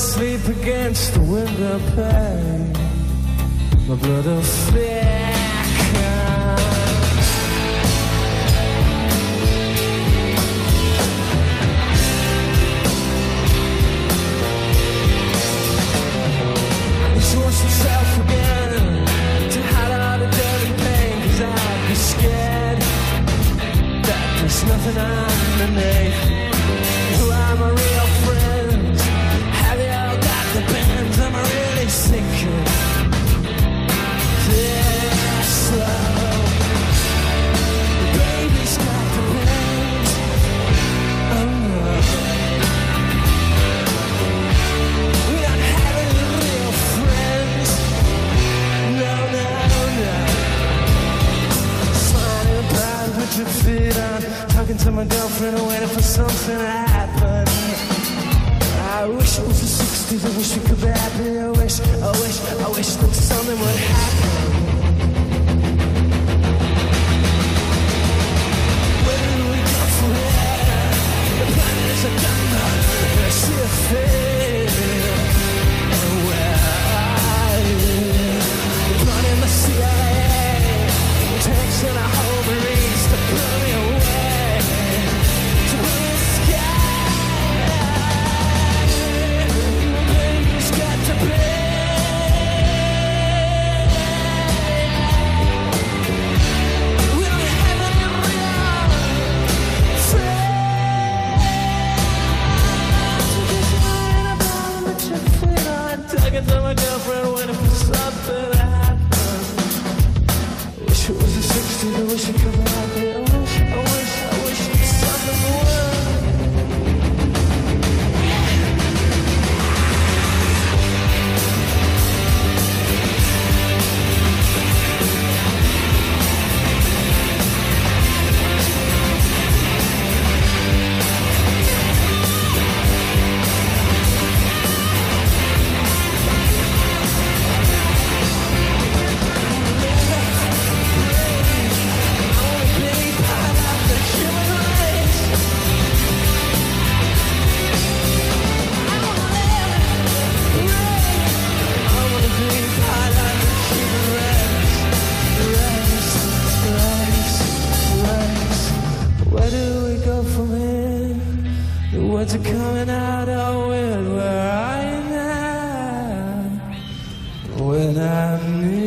sleep against the window pane. My blood of fear. Force again to hide out I'd be scared that there's nothing underneath. Who am I real friend? to my girlfriend waiting for something to happen. Tell my girlfriend when I'm something. words are coming out of weird where I am at when I'm near.